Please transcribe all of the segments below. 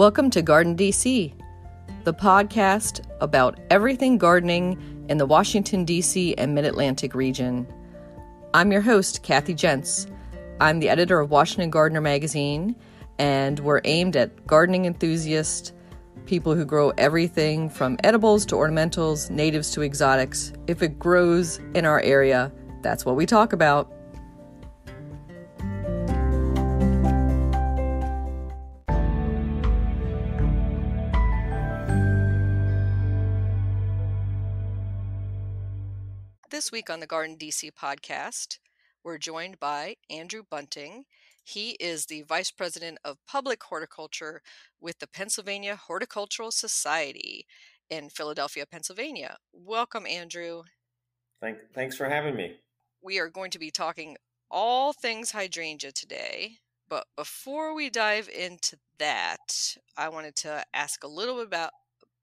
Welcome to Garden DC, the podcast about everything gardening in the Washington, D.C. and Mid Atlantic region. I'm your host, Kathy Jentz. I'm the editor of Washington Gardener magazine, and we're aimed at gardening enthusiasts, people who grow everything from edibles to ornamentals, natives to exotics. If it grows in our area, that's what we talk about. This week on the Garden DC podcast, we're joined by Andrew Bunting. He is the Vice President of Public Horticulture with the Pennsylvania Horticultural Society in Philadelphia, Pennsylvania. Welcome, Andrew. Thank, thanks for having me. We are going to be talking all things hydrangea today. But before we dive into that, I wanted to ask a little bit about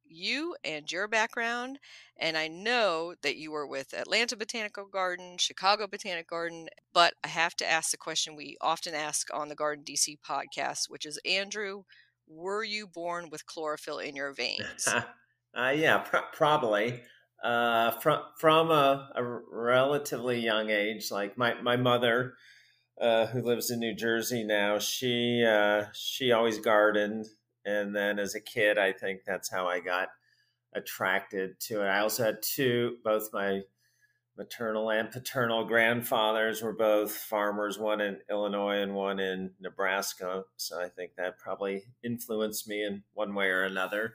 you and your background. And I know that you were with Atlanta Botanical Garden, Chicago Botanic Garden, but I have to ask the question we often ask on the Garden DC podcast, which is Andrew, were you born with chlorophyll in your veins? uh, yeah, pr- probably. Uh, from from a, a, relatively young age, like my my mother, uh, who lives in New Jersey now, she uh, she always gardened and then as a kid, I think that's how I got attracted to it. I also had two, both my maternal and paternal grandfathers were both farmers, one in Illinois and one in Nebraska. So I think that probably influenced me in one way or another.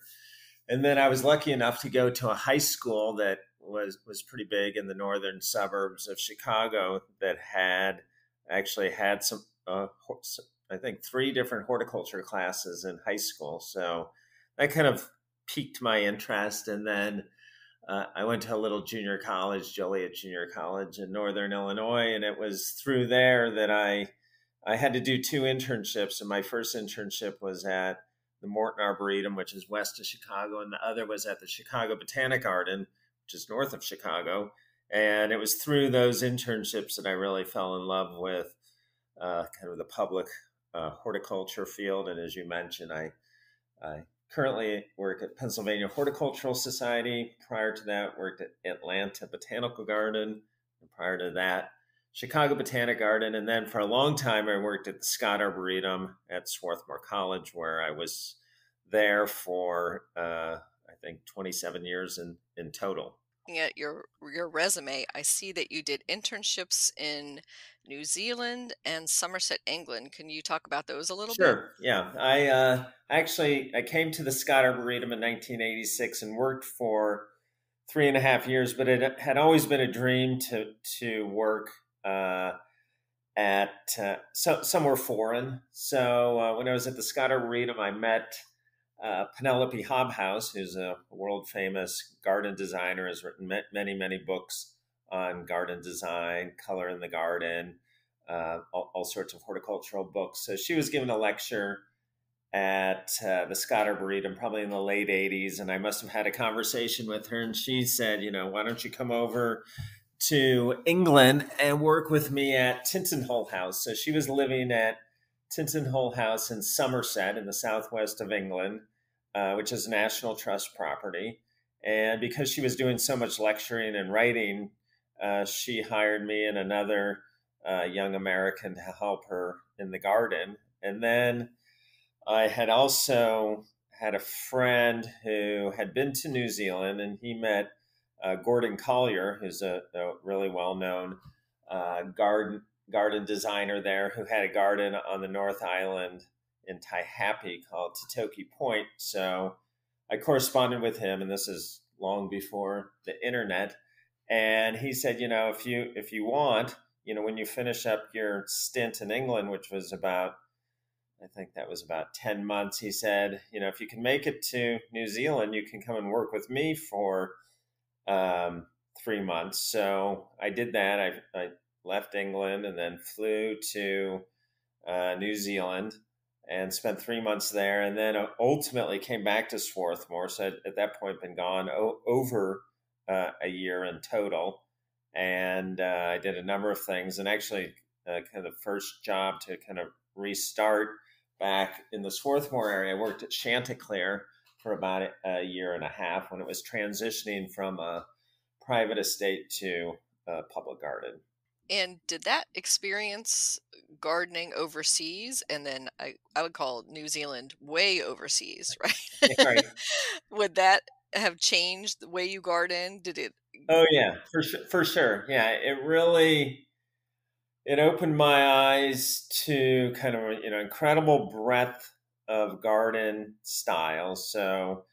And then I was lucky enough to go to a high school that was was pretty big in the northern suburbs of Chicago that had actually had some uh, I think, three different horticulture classes in high school. So that kind of piqued my interest. And then uh, I went to a little junior college, Joliet Junior College in Northern Illinois. And it was through there that I, I had to do two internships. And my first internship was at the Morton Arboretum, which is west of Chicago, and the other was at the Chicago Botanic Garden, which is north of Chicago. And it was through those internships that I really fell in love with uh, kind of the public uh, horticulture field. And as you mentioned, I, I currently work at Pennsylvania Horticultural Society. Prior to that, worked at Atlanta Botanical Garden. And prior to that, Chicago Botanic Garden. And then for a long time, I worked at the Scott Arboretum at Swarthmore College, where I was there for, uh, I think, 27 years in, in total at your your resume, I see that you did internships in New Zealand and Somerset, England. Can you talk about those a little sure. bit? Sure. Yeah, I uh, actually I came to the Scott Arboretum in 1986 and worked for three and a half years, but it had always been a dream to to work uh, at uh, so, somewhere foreign. So uh, when I was at the Scott Arboretum, I met uh, Penelope Hobhouse, who's a world famous garden designer, has written many, many books on garden design, color in the garden, uh, all, all, sorts of horticultural books. So she was given a lecture at uh, the Scott Arboretum probably in the late 80s. And I must have had a conversation with her. And she said, you know, why don't you come over to England and work with me at Tintinhull House? So she was living at Tintinhull House in Somerset in the southwest of England uh, which is National Trust property. And because she was doing so much lecturing and writing, uh, she hired me and another uh, young American to help her in the garden. And then I had also had a friend who had been to New Zealand and he met uh, Gordon Collier, who's a, a really well known uh, garden garden designer there, who had a garden on the North Island in Taihape called Titoki Point. So I corresponded with him, and this is long before the internet. And he said, you know, if you if you want, you know, when you finish up your stint in England, which was about, I think that was about ten months, he said, you know, if you can make it to New Zealand, you can come and work with me for um, three months. So I did that. I, I left England and then flew to uh, New Zealand and spent three months there, and then uh, ultimately came back to Swarthmore. So I'd, at that point, been gone o- over uh, a year in total, and uh, I did a number of things. And actually, uh, kind of the first job to kind of restart back in the Swarthmore area. I worked at Chanticleer for about a year and a half when it was transitioning from a private estate to a public garden. And did that experience gardening overseas and then I, I would call New Zealand way overseas, right? right. would that have changed the way you garden? Did it Oh yeah, for sure for sure. Yeah, it really it opened my eyes to kind of you know incredible breadth of garden styles. So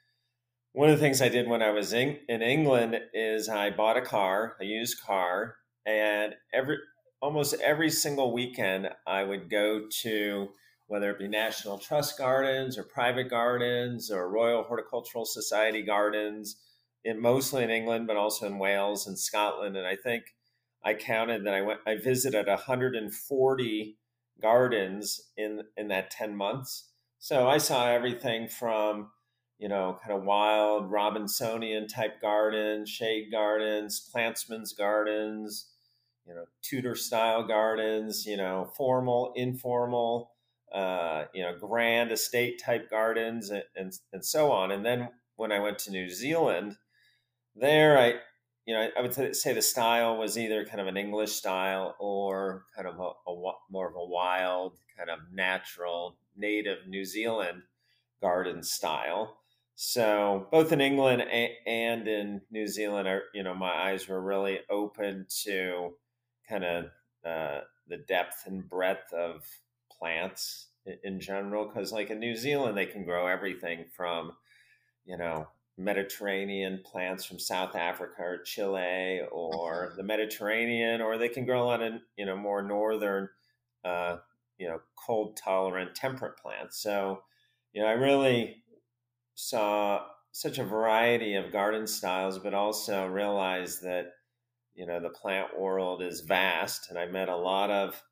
one of the things I did when I was in, in England is I bought a car, a used car, and every almost every single weekend I would go to whether it be National Trust gardens or private gardens or Royal Horticultural Society gardens, in mostly in England, but also in Wales and Scotland. And I think I counted that I went I visited 140 gardens in in that 10 months. So I saw everything from you know, kind of wild Robinsonian type gardens, shade gardens, plantsman's gardens, you know, Tudor style gardens, you know, formal, informal, uh, you know, grand estate type gardens, and, and, and so on. And then when I went to New Zealand, there I, you know, I would say the style was either kind of an English style or kind of a, a more of a wild, kind of natural, native New Zealand garden style. So both in England and in New Zealand, are you know, my eyes were really open to kind of uh, the depth and breadth of plants in general because like in new zealand they can grow everything from you know mediterranean plants from south africa or chile or the mediterranean or they can grow a lot of you know more northern uh, you know cold tolerant temperate plants. So you know i really saw such a variety of garden styles but also realized that you know the plant world is vast and i met a lot of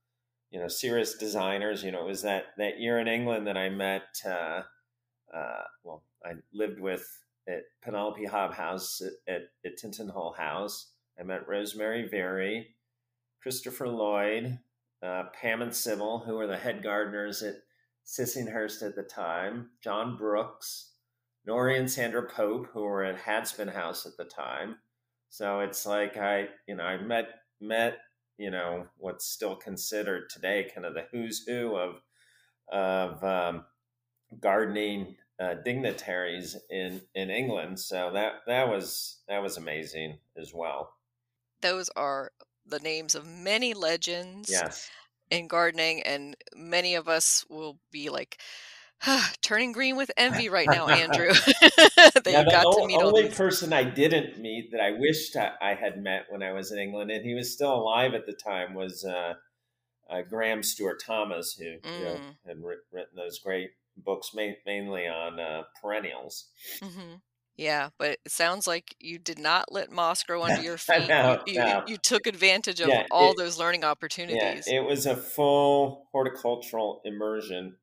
you know serious designers. You know it was that that year in england that i met uh, uh, well i lived with at penelope hobhouse at, at, at Tintinhull house. I met rosemary Verey christopher lloyd uh, pam and sybil who were the head gardeners at sissinghurst at the time john Brookes nori and sandra pope who were at Hadspen house at the time so it's like I, you know, I met met, you know, what's still considered today kind of the who's who of of um, gardening uh, dignitaries in in England. So that that was that was amazing as well. Those are the names of many legends. Yes. In gardening, and many of us will be like, turning green with envy right now, Andrew. that yeah, you got the to meet only person I didn't meet that I wished I had met when I was in England, and he was still alive at the time, was uh, uh, Graham Stuart Thomas, who mm. you know, mm. had written those great books mainly on uh, perennials. Mm-hmm. Yeah, but it sounds like you did not let moss grow under your feet. no, you, no. you, you, took advantage of yeah, all it, those learning opportunities. Yeah, it was a full horticultural immersion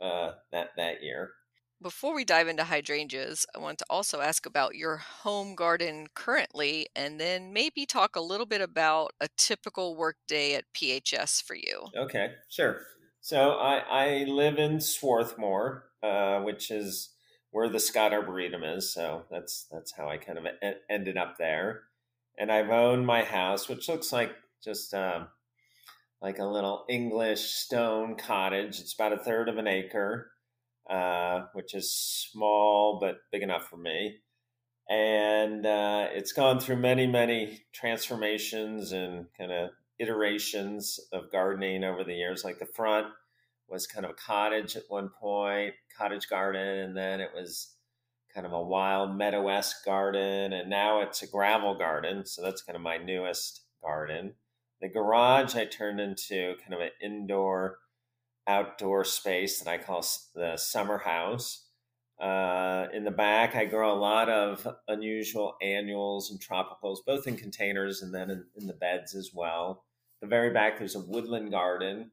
uh, that that year. Before we dive into hydrangeas, I want to also ask about your home garden currently, and then maybe talk a little bit about a typical workday at PHS for you. Okay, sure. So I, I live in Swarthmore, uh, which is where the Scott Arboretum is. So that's that's how I kind of ended up there. And I've owned my house, which looks like just um, like a little English stone cottage. It's about a third of an acre, uh, which is small but big enough for me. And uh, it's gone through many, many transformations and kind of iterations of gardening over the years. Like the front was kind of a cottage at one point, cottage garden, and then it was kind of a wild meadow esque garden, and now it's a gravel garden. So that's kind of my newest garden. The garage I turned into kind of an indoor outdoor space that I call the summer house. Uh, in the back, I grow a lot of unusual annuals and tropicals, both in containers and then in, in the beds as well. The very back, there's a woodland garden.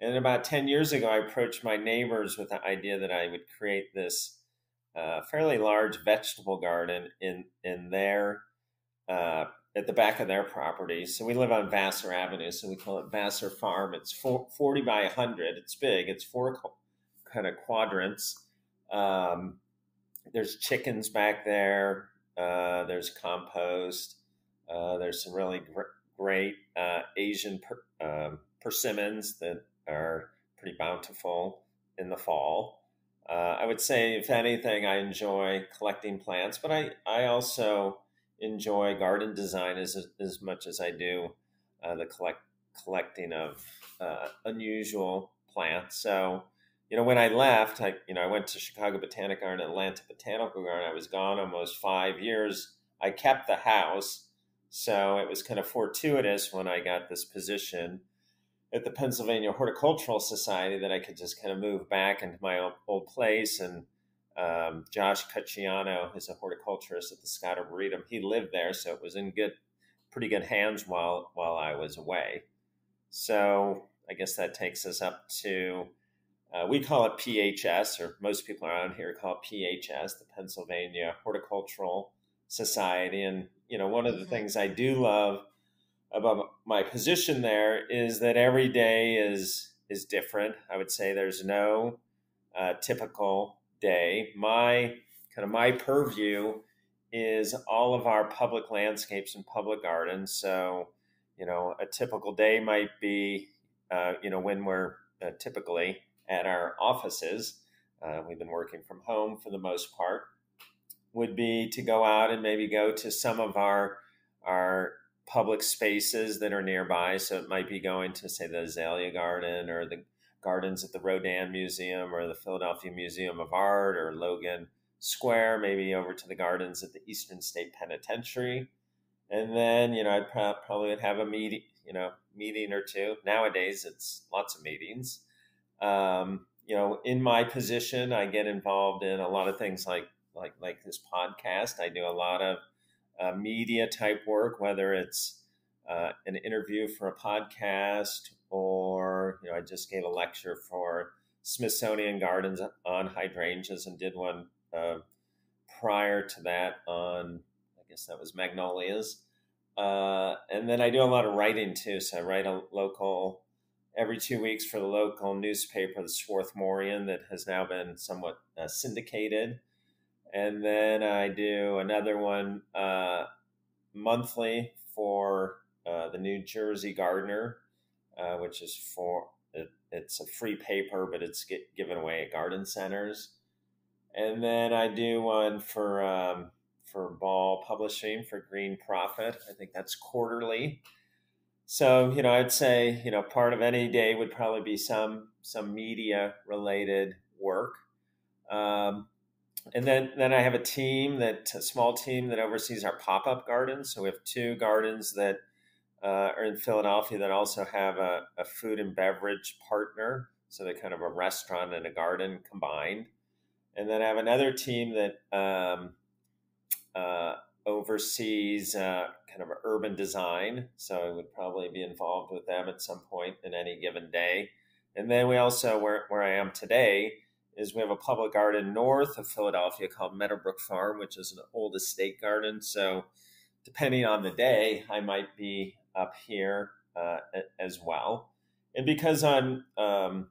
And about 10 years ago, I approached my neighbors with the idea that I would create this uh, fairly large vegetable garden in, in their uh, at the back of their property. So we live on Vassar Avenue, so we call it Vassar Farm. It's four, 40 by 100. It's big. It's four kind of quadrants. Um, there's chickens back there. Uh, there's compost. Uh, there's some really gr- great uh, Asian per- um, persimmons that are pretty bountiful in the fall. Uh, I would say, if anything, I enjoy collecting plants, but I, I also enjoy garden design as, as much as I do uh, the collect, collecting of uh, unusual plants. So, you know, when I left, I, you know, I went to Chicago Botanic Garden, Atlanta Botanical Garden. I was gone almost five years. I kept the house. So it was kind of fortuitous when I got this position at the Pennsylvania Horticultural Society that I could just kind of move back into my old place. And um, Josh Cacciano is a horticulturist at the Scott Arboretum. He lived there, so it was in good, pretty good hands while while I was away. So I guess that takes us up to uh, we call it PHS, or most people around here call it PHS, the Pennsylvania Horticultural Society. And you know, one of the mm-hmm. things I do love about my position there is that every day is is different. I would say there's no uh, typical day. My kind of my purview is all of our public landscapes and public gardens. So, you know, a typical day might be, uh, you know, when we're uh, typically at our offices. Uh, we've been working from home for the most part. Would be to go out and maybe go to some of our our public spaces that are nearby. So it might be going to, say, the Azalea Garden or the gardens at the Rodin Museum or the Philadelphia Museum of Art or Logan Square, maybe over to the gardens at the Eastern State Penitentiary. And then, you know, I'd pro- probably would have a meeting, you know, meeting or two. Nowadays, it's lots of meetings. Um, you know, in my position, I get involved in a lot of things like like like this podcast. I do a lot of uh, media type work, whether it's uh, an interview for a podcast or, you know, I just gave a lecture for Smithsonian Gardens on hydrangeas and did one uh, prior to that on, I guess that was magnolias. Uh, and then I do a lot of writing too. So I write a local every two weeks for the local newspaper, the Swarthmorean, that has now been somewhat uh, syndicated and then I do another one uh, monthly for uh, the New Jersey Gardener, uh, which is for it, it's a free paper, but it's get, given away at garden centers. And then I do one for um, for Ball Publishing for Green Profit. I think that's quarterly. So you know, I'd say you know part of any day would probably be some some media related work. Um, and then then I have a team that a small team that oversees our pop up gardens. So we have two gardens that uh, are in Philadelphia that also have a, a, food and beverage partner. So they're kind of a restaurant and a garden combined. And then I have another team that um, uh, oversees uh, kind of urban design. So I would probably be involved with them at some point in any given day. And then we also, where, where I am today, is we have a public garden north of Philadelphia called Meadowbrook Farm, which is an old estate garden. So, depending on the day, I might be up here uh, as well. And because I'm um,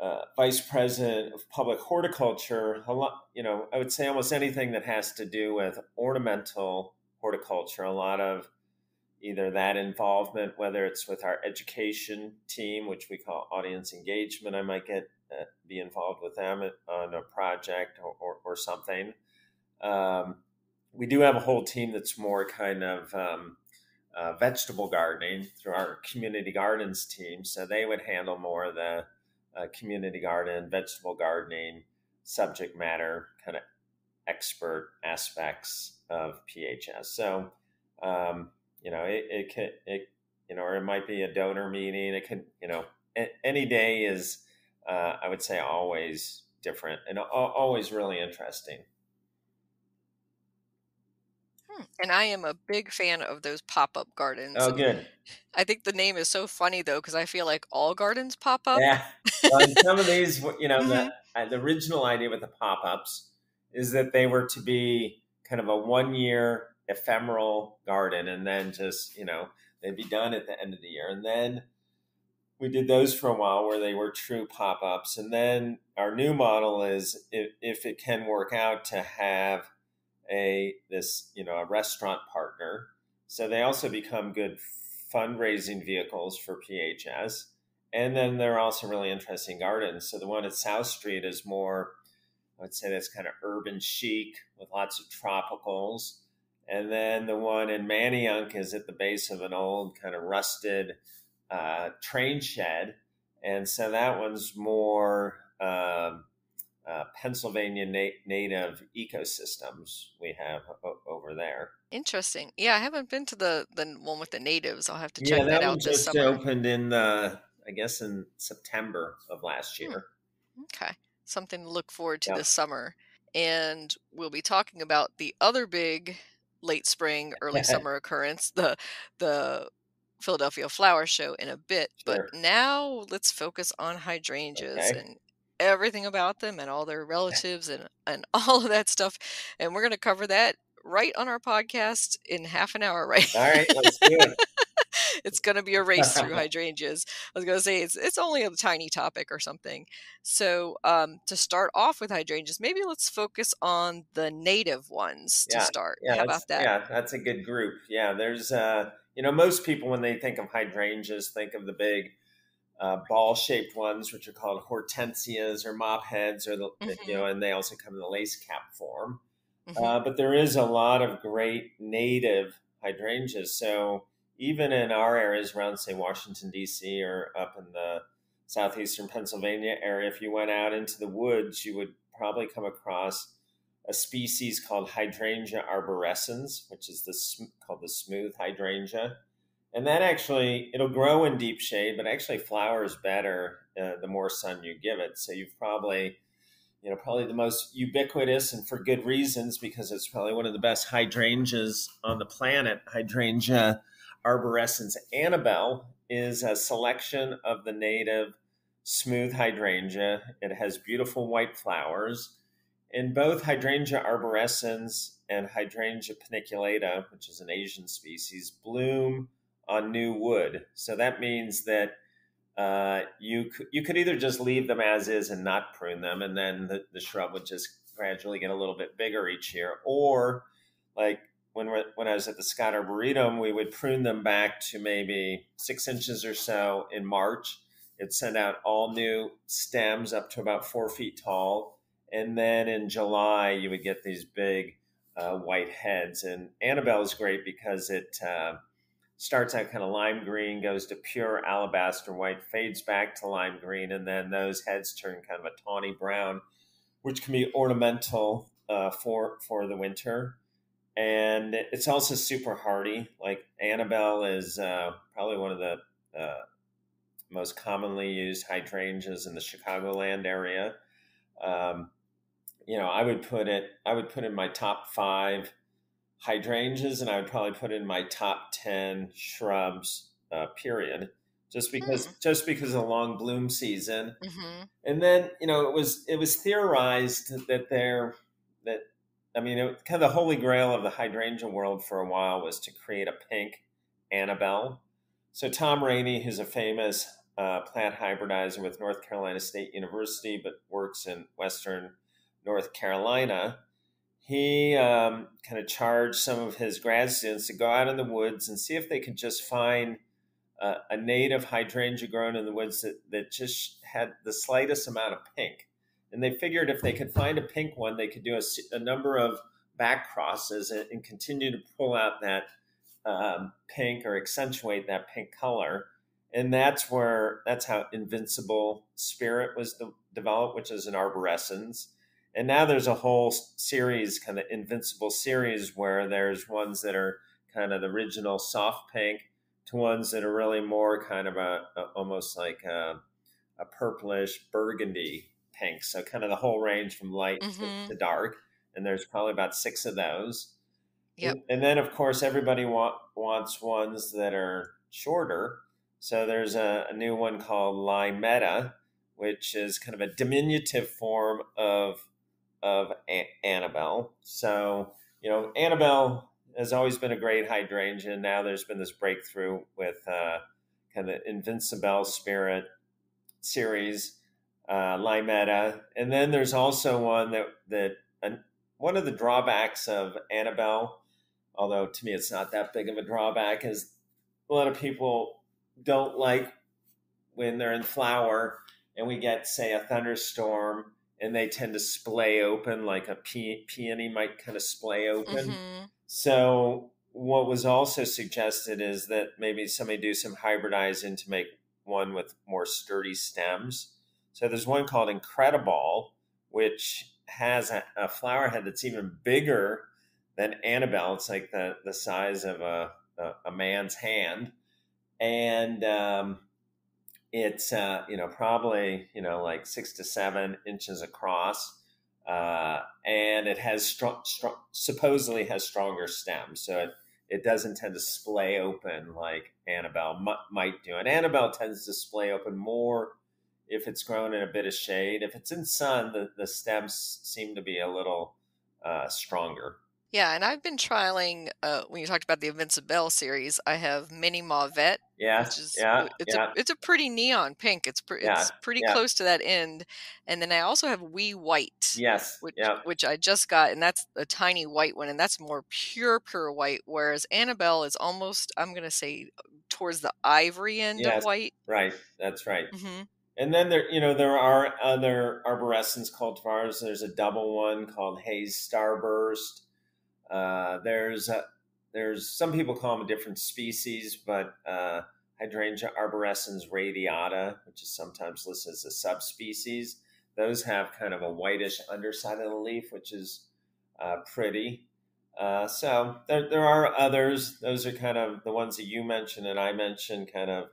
uh, vice president of public horticulture, a lot, you know, I would say almost anything that has to do with ornamental horticulture, a lot of either that involvement, whether it's with our education team, which we call audience engagement, I might get uh, be involved with them on a project or, or, or something. Um, we do have a whole team that's more kind of um, uh, vegetable gardening through our community gardens team. So they would handle more of the uh, community garden, vegetable gardening, subject matter kind of expert aspects of PHS. So, um, you know, it, it could, it, you know, or it might be a donor meeting. It could, you know, any day is uh, I would say always different and always really interesting. Hmm. And I am a big fan of those pop up gardens. Oh, good. I think the name is so funny though, because I feel like all gardens pop up. Yeah. Well, some of these, you know, mm-hmm. the, uh, the original idea with the pop ups is that they were to be kind of a one year ephemeral garden and then just, you know, they'd be done at the end of the year. And then we did those for a while where they were true pop ups. And then our new model is if, if it can work out to have a this you know a restaurant partner. So they also become good fundraising vehicles for PHS. And then they're also really interesting gardens. So the one at South Street is more, I would say that's kind of urban chic with lots of tropicals. And then the one in Manayunk is at the base of an old kind of rusted uh, train shed. And so that one's more um, uh, Pennsylvania na- native ecosystems we have o- over there. Interesting. Yeah, I haven't been to the the one with the natives. I'll have to check yeah, that, that, one out this just summer. opened in the, I guess in September of last Hmm. year. Okay, something to look forward to Yeah. this summer. And we'll be talking about the other big late spring, early summer occurrence, the the Philadelphia Flower Show in a bit. Sure. But now let's focus on hydrangeas Okay. and everything about them and all their relatives and and all of that stuff. And we're going to cover that right on our podcast in half an hour, right? All right, let's do it. it's going to be a race through hydrangeas. I was going to say it's it's only a tiny topic or something. So um, to start off with hydrangeas, maybe let's focus on the native ones to Yeah, start. Yeah, How that's- about that? Yeah, that's a good group. Yeah, there's uh, you know, most people when they think of hydrangeas think of the big uh, ball-shaped ones, which are called hortensias or mop heads, or the Mhm. you know, and they also come in the lace cap form. Mhm. Uh, but there is a lot of great native hydrangeas. So even in our areas around, say, Washington, D.C., or up in the southeastern Pennsylvania area, if you went out into the woods, you would probably come across a species called Hydrangea arborescens, which is the sm- called the smooth hydrangea. And that actually, it'll grow in deep shade, but actually flowers better uh, the more sun you give it. So you've probably you know, probably the most ubiquitous and for good reasons because it's probably one of the best hydrangeas on the planet. Hydrangea arborescens Annabelle is a selection of the native smooth hydrangea. It has beautiful white flowers. And both Hydrangea arborescens and Hydrangea paniculata, which is an Asian species, bloom on new wood. So that means that uh, you you could either just leave them as is and not prune them, and then the, the shrub would just gradually get a little bit bigger each year, or like when when I was at the Scott Arboretum, we would prune them back to maybe six inches or so in March. It sent out all new stems up to about four feet tall, and then in July you would get these big uh, white heads. And Annabelle is great because it uh, starts out kind of lime green, goes to pure alabaster white, fades back to lime green, and then those heads turn kind of a tawny brown, which can be ornamental uh, for for the winter. And it's also super hardy. Like Annabelle is uh, probably one of the uh, most commonly used hydrangeas in the Chicagoland area. Um, you know, I would put it. I would put in my top five hydrangeas, and I would probably put in my top ten shrubs. Uh, period. Just because, Hmm. just because of the long bloom season, hmm and then you know it was it was theorized that there that I mean it, kind of the holy grail of the hydrangea world for a while was to create a pink Annabelle. So Tom Ranney, who's a famous uh, plant hybridizer with North Carolina State University, but works in Western North Carolina, he um, kind of charged some of his grad students to go out in the woods and see if they could just find uh, a native hydrangea grown in the woods that, that just had the slightest amount of pink. And they figured if they could find a pink one, they could do a number of back crosses and, and continue to pull out that um, pink or accentuate that pink color. And that's where that's how Invincibelle Spirit was de- developed, which is an arborescens. And now there's a whole series, kind of Invincibelle series, where there's ones that are kind of the original soft pink to ones that are really more kind of a, a almost like a, a purplish burgundy pink. So kind of the whole range from light Mhm. to, to dark. And there's probably about six of those. Yep. And, then of course everybody wa- wants ones that are shorter. So there's a, a new one called Limetta, which is kind of a diminutive form of of a- Annabelle. So you know, Annabelle has always been a great hydrangea. And now there's been this breakthrough with uh, kind of Invincibelle Spirit series, uh, Limetta, and then there's also one that that uh, one of the drawbacks of Annabelle, although to me it's not that big of a drawback, is a lot of people don't like when they're in flower and we get say a thunderstorm and they tend to splay open like a pe- peony might kind of splay open. Mm-hmm. So what was also suggested is that maybe somebody do some hybridizing to make one with more sturdy stems. So there's one called Incrediball, which has a, a flower head that's even bigger than Annabelle. It's like the, the size of a, a, a man's hand. And um, it's, uh, you know, probably, you know, like six to seven inches across. Uh, and it has strong, strong, supposedly has stronger stems. So it, it doesn't tend to splay open like Annabelle m- might do. And Annabelle tends to splay open more if it's grown in a bit of shade. If it's in sun, the, the stems seem to be a little uh, stronger. Yeah, and I've been trialing. Uh, when you talked about the Invincibelle series, I have Mini Mauvette. Yeah, which is yeah, it's yeah. a it's a pretty neon pink. It's pre- yeah, it's pretty yeah. close to that end, and then I also have Wee White. Yes, which yeah. which I just got, and that's a tiny white one, and that's more pure pure white. Whereas Annabelle is almost I'm gonna say towards the ivory end yes, of white. Right, that's right. Mm-hmm. And then there, you know, there are other arborescens cultivars. There's a double one called Hayes Starburst. Uh, there's a, there's some people call them a different species, but uh, Hydrangea arborescens radiata, which is sometimes listed as a subspecies, those have kind of a whitish underside of the leaf, which is uh, pretty. Uh, so there, there are others. Those are kind of the ones that you mentioned and I mentioned, kind of,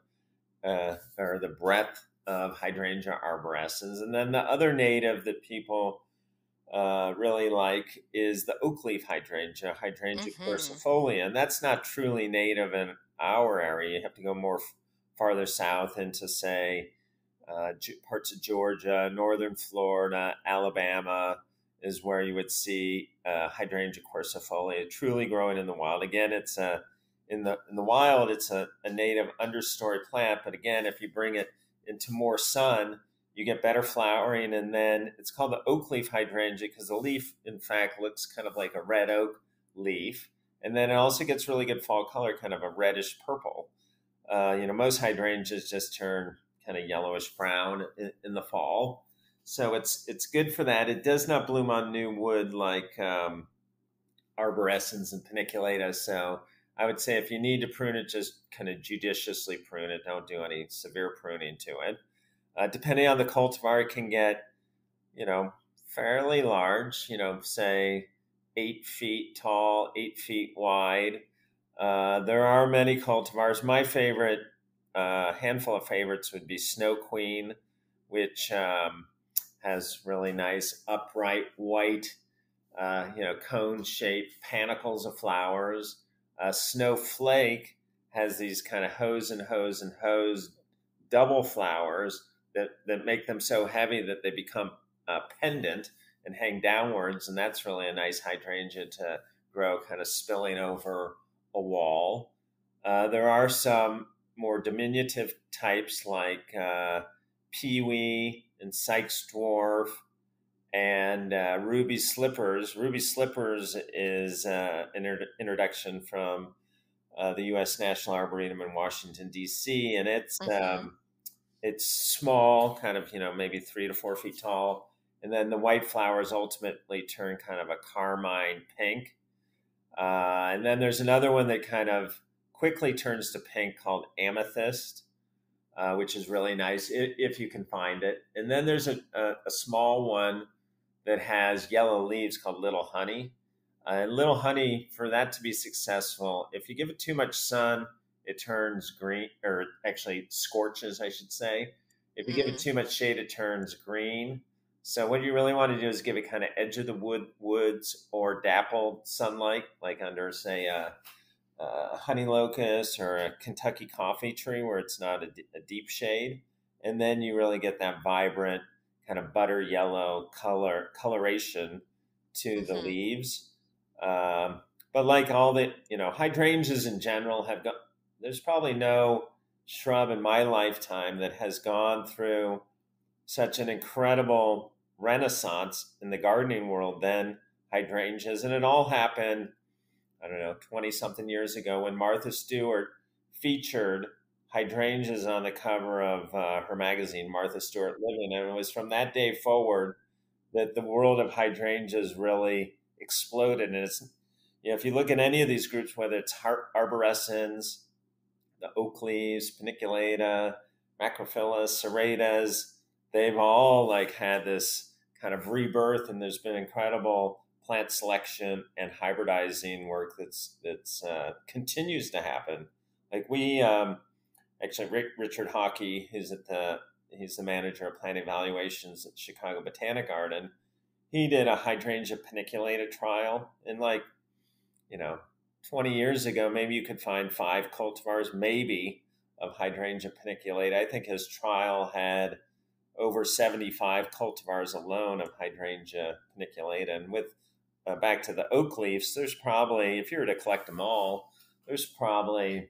uh, or the breadth of hydrangea arborescens. And then the other native that people uh, really like is the oak leaf hydrangea, hydrangea mm-hmm. quercifolia, and that's not truly native in our area. You have to go more f- farther south into, say, uh, parts of Georgia, northern Florida, Alabama is where you would see uh, hydrangea quercifolia truly growing in the wild. Again, it's a in the in the wild, it's a, a native understory plant, but again, if you bring it into more sun, you get better flowering, and then it's called the oak leaf hydrangea because the leaf, in fact, looks kind of like a red oak leaf, and then it also gets really good fall color, kind of a reddish purple. Uh, you know, most hydrangeas just turn kind of yellowish brown in, in, the fall, so it's it's good for that. It does not bloom on new wood like um, arborescens and paniculata, so. I would say if you need to prune it, just kind of judiciously prune it. Don't do any severe pruning to it. Uh, depending on the cultivar, it can get, you know, fairly large, you know, say eight feet tall, eight feet wide. Uh, there are many cultivars. My favorite, uh, handful of favorites would be Snow Queen, which um, has really nice upright white, uh, you know, cone shaped panicles of flowers. Uh, Snowflake has these kind of hose and hose and hose double flowers that, that make them so heavy that they become uh, pendant and hang downwards. And that's really a nice hydrangea to grow kind of spilling over a wall. Uh, there are some more diminutive types like uh, peewee and Sykes dwarf and uh, ruby slippers. Ruby slippers is uh, an inter- introduction from uh, the U.S. National Arboretum in Washington D.C. and it's mm-hmm. um, it's small, kind of, you know, maybe three to four feet tall. And then the white flowers ultimately turn kind of a carmine pink. Uh, and then there's another one that kind of quickly turns to pink called amethyst, uh, which is really nice if, if, you can find it. And then there's a, a, a, small one that has yellow leaves called little honey. Uh, little honey, for that to be successful, if you give it too much sun, it turns green, or actually scorches, I should say. If you mm give it mm. too much shade, it turns green. So what you really want to do is give it kind of edge of the wood woods or dappled sunlight, like under say a, a honey locust or a Kentucky coffee tree, where it's not a, a deep shade, and then you really get that vibrant kind of butter yellow color coloration to mm-hmm. the leaves. Um, but like all the you know hydrangeas in general have got there's probably no shrub in my lifetime that has gone through such an incredible renaissance in the gardening world than hydrangeas. And it all happened, I don't know, 20 something years ago when Martha Stewart featured hydrangeas on the cover of uh, her magazine, Martha Stewart Living. And it was from that day forward that the world of hydrangeas really exploded. And it's, you know, if you look at any of these groups, whether it's arborescens, the oak leaves, paniculata, macrophylla, serratas, they've all like had this kind of rebirth, and there's been incredible plant selection and hybridizing work that's that's uh, continues to happen. Like we um, actually Rick, Richard Hockey, who's at the he's the manager of plant evaluations at Chicago Botanic Garden. He did a hydrangea paniculata trial, and like you know, 20 years ago, maybe you could find five cultivars, maybe, of hydrangea paniculata. I think his trial had over 75 cultivars alone of hydrangea paniculata. And with uh, back to the oak leaves, there's probably, if you were to collect them all, there's probably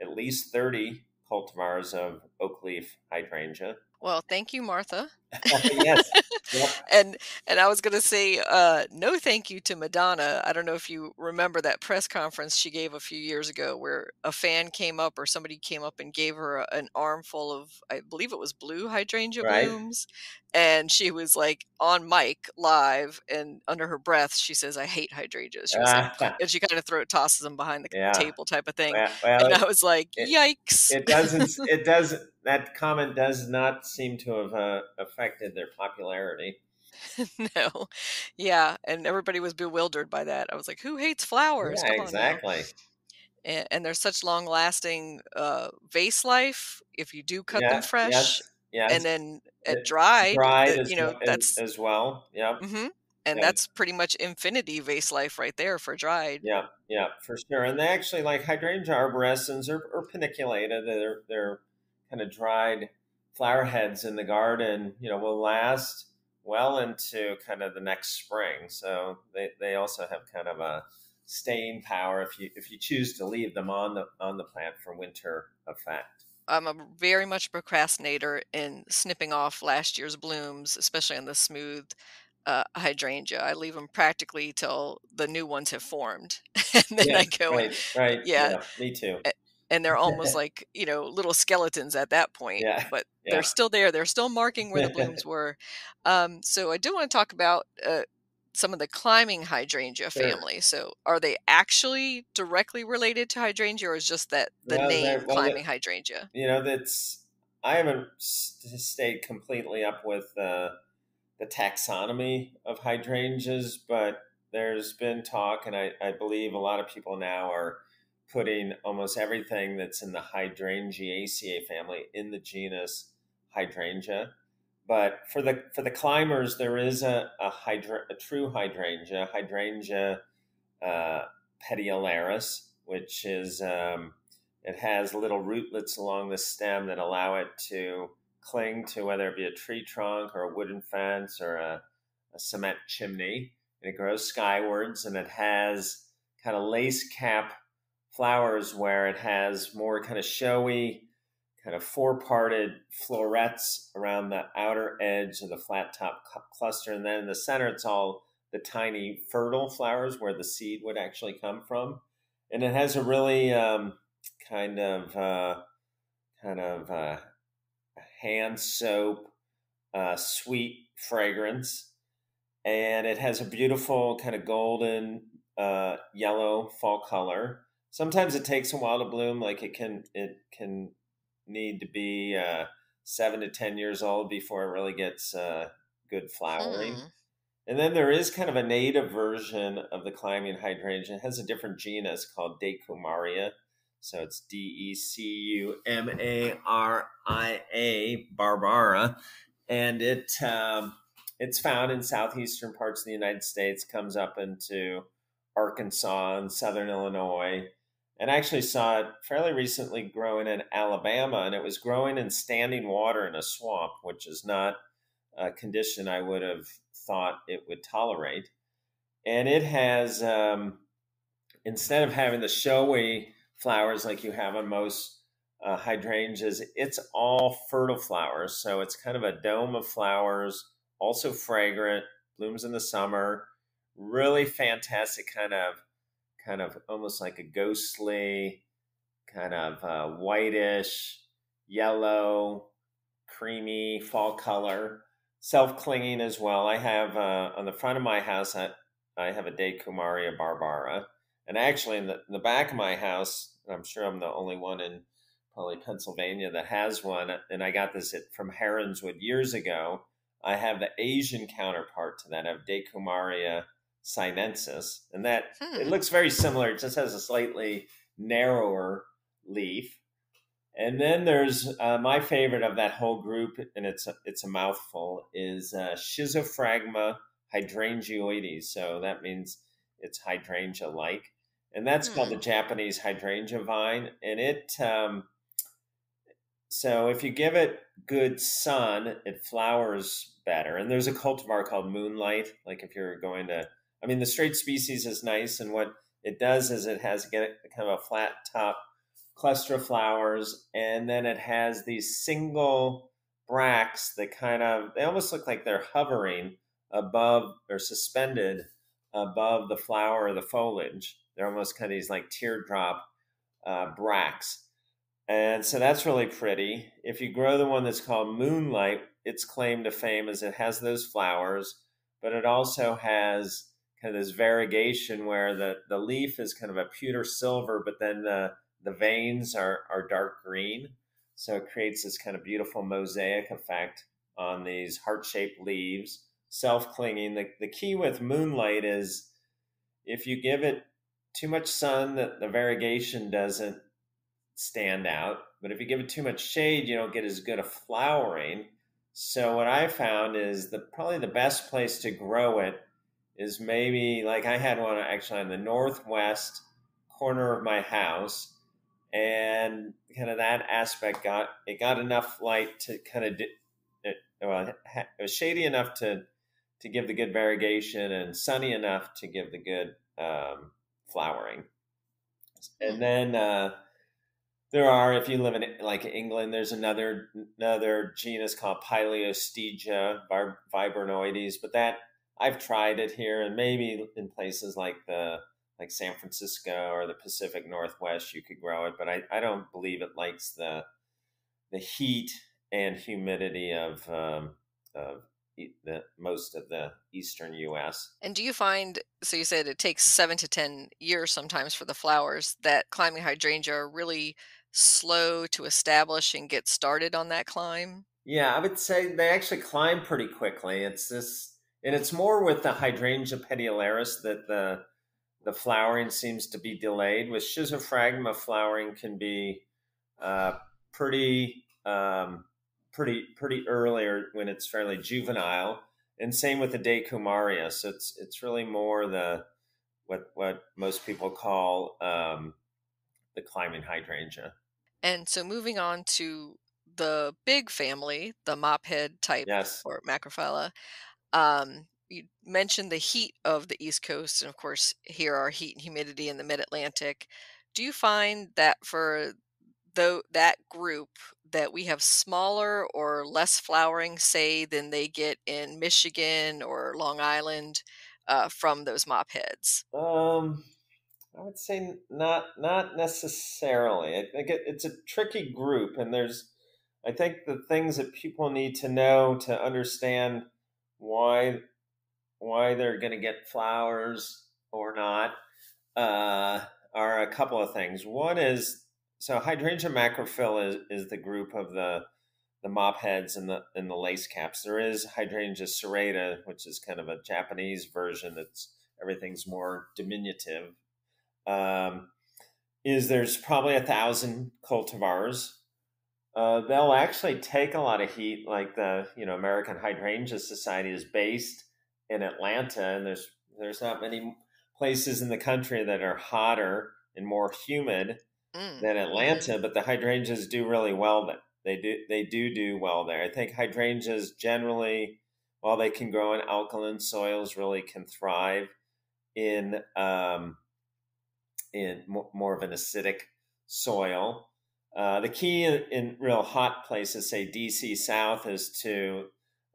at least 30 cultivars of oak leaf hydrangea. Well, thank you, Martha. yes. Yep. and and I was going to say uh, no thank you to Madonna. I don't know if you remember that press conference she gave a few years ago where a fan came up or somebody came up and gave her a, an armful of I believe it was blue hydrangea Right. blooms and she was like on mic live and under her breath she says I hate hydrangeas. She was like and she kind of throw tosses them behind the Yeah. table type of thing. well, well, And I was like, it- yikes. it doesn't. It does. That comment does not seem to have uh, affected their popularity. no. Yeah. And everybody was bewildered by that. I was like, who hates flowers? Yeah, Come on now. exactly. And, and there's such long lasting uh, vase life if you do cut Yeah, them fresh. Yes. Yes. And then at It- dried, dried the- as, you know, well- that's, as well. Yep. hmm and Yeah. that's pretty much infinity vase life right there for dried. Yeah, yeah, for sure. And they actually like hydrangea arborescens or, or paniculata. They're they're kind of dried flower heads in the garden. You know, will last well into kind of the next spring. So they, they also have kind of a staying power if you if you choose to leave them on the on the plant for winter effect. I'm a very much procrastinator in snipping off last year's blooms, especially on the smooth uh, hydrangea. I leave them practically till the new ones have formed, and then I go and right, right. yeah. me too. And they're almost like you know little skeletons at that point Yeah, but yeah. they're still there they're still marking where the blooms were um, so i do want to talk about uh, some of the climbing hydrangea Sure. family so are they actually directly related to hydrangea or is just that the name well, climbing hydrangea you know that's i haven't stayed completely up with uh, the taxonomy of hydrangeas but there's been talk and I, I believe a lot of people now are putting almost everything that's in the hydrangeaceae family in the genus hydrangea but for the for the climbers there is a a, hydra, a true hydrangea hydrangea uh, petiolaris which is um, it has little rootlets along the stem that allow it to cling to whether it be a tree trunk or a wooden fence or a, a cement chimney. And it grows skywards and it has kind of lace cap flowers where it has more kind of showy, kind of four parted florets around the outer edge of the flat top cu- cluster. And then in the center, it's all the tiny fertile flowers where the seed would actually come from. And it has a really um, kind of uh, kind of uh, hand soap, uh, sweet fragrance, and it has a beautiful kind of golden uh, yellow fall color. Sometimes it takes a while to bloom. Like it can it can need to be uh, seven to ten years old before it really gets uh, good flowering. Hmm. And then there is kind of a native version of the climbing hydrangea. It has a different genus called Decumaria. So it's D E C U M A R I A, Barbara. And it um, it's found in southeastern parts of the United States, comes up into Arkansas and southern Illinois. And I actually saw it fairly recently growing in Alabama, and it was growing in standing water in a swamp, which is not a condition I would have thought it would tolerate. And it has, um, instead of having the showy flowers like you have on most uh, hydrangeas, it's all fertile flowers. So it's kind of a dome of flowers, also fragrant, blooms in the summer. Really fantastic kind of, kind of almost like a ghostly, kind of uh, whitish, yellow, creamy fall color. Self clinging as well. I have uh, on the front of my house, I, I have a Decumaria barbara. And actually, in the, in the back of my house, I'm sure I'm the only one in probably Pennsylvania that has one. And I got this from Heronswood years ago. I have the Asian counterpart to that. I have Decumaria sinensis. And that hmm. it looks very similar. It just has a slightly narrower leaf. And then there's uh, my favorite of that whole group, and it's a, it's a mouthful, is uh, Schizophragma hydrangeoides. So that means it's hydrangea like. And that's called the hmm. Japanese hydrangea vine. And it, um, so if you give it good sun, it flowers better. And there's a cultivar called Moonlight. Like if you're going to, I mean, the straight species is nice. And what it does is it has get kind of a flat top cluster of flowers, and then it has these single bracts that kind of they almost look like they're hovering above or suspended above the flower or the foliage. They're almost kind of these like teardrop uh, bracts. And so that's really pretty. If you grow the one that's called Moonlight, its claim to fame is it has those flowers, but it also has kind of this variegation where the, the leaf is kind of a pewter silver, but then the the veins are, are dark green. So it creates this kind of beautiful mosaic effect on these heart shaped leaves, self clinging. The, the key with moonlight is if you give it too much sun, the, the variegation doesn't stand out. But if you give it too much shade, you don't get as good a flowering. So what I found is the probably the best place to grow it is maybe like I had one actually on the northwest corner of my house and kind of that aspect got it got enough light to kind of it, well, it was shady enough to to give the good variegation and sunny enough to give the good um, flowering. And then uh, there are, if you live in like England, there's another another genus called Pileostegia viburnoides, but that I've tried it here and maybe in places like the like San Francisco or the Pacific Northwest, you could grow it, but I, I don't believe it likes the the heat and humidity of um, of the most of the eastern U.S. And do you find? So you said it takes seven to ten years sometimes for the flowers. That climbing hydrangea are really slow to establish and get started on that climb. Yeah, I would say they actually climb pretty quickly. It's this, and it's more with the hydrangea petiolaris that the the flowering seems to be delayed. With schizophragma, flowering can be uh, pretty um, pretty pretty earlier when it's fairly juvenile, and same with the Decumaria. So it's it's really more the what what most people call um, the climbing hydrangea. And so moving on to the big family, the mophead type yes. or macrophylla. Um, you mentioned the heat of the East Coast, and of course, here are heat and humidity in the Mid Atlantic. Do you find that for though that group that we have smaller or less flowering, say, than they get in Michigan or Long Island uh, from those mop heads? Um, I would say not not necessarily. I think it, it's a tricky group, and there's I think the things that people need to know to understand why why they're going to get flowers or not uh, are a couple of things. One is so hydrangea macrophylla is, is the group of the the mop heads and the and the lace caps. There is hydrangea serrata, which is kind of a Japanese version. That's everything's more diminutive. Um, is there's probably a thousand cultivars. Uh, they'll actually take a lot of heat, like the you know American Hydrangea Society is based in Atlanta, and there's there's not many places in the country that are hotter and more humid mm. than Atlanta, but the hydrangeas do really well. There. They do they do do well there. I think hydrangeas generally, while they can grow in alkaline soils, really can thrive in um, in more of an acidic soil. Uh, the key in, in, real hot places, say DC South, is to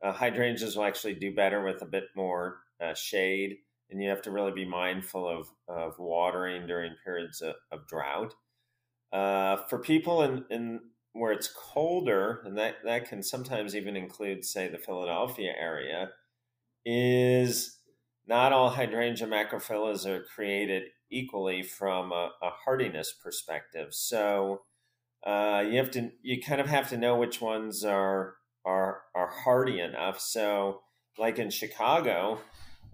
uh, hydrangeas will actually do better with a bit more uh, shade, and you have to really be mindful of, of watering during periods of, of drought. Uh, for people in, in where it's colder, and that, that can sometimes even include, say, the Philadelphia area, is not all hydrangea macrophyllas are created equally from a, a hardiness perspective. So uh, you have to you kind of have to know which ones are are are hardy enough. So like in Chicago,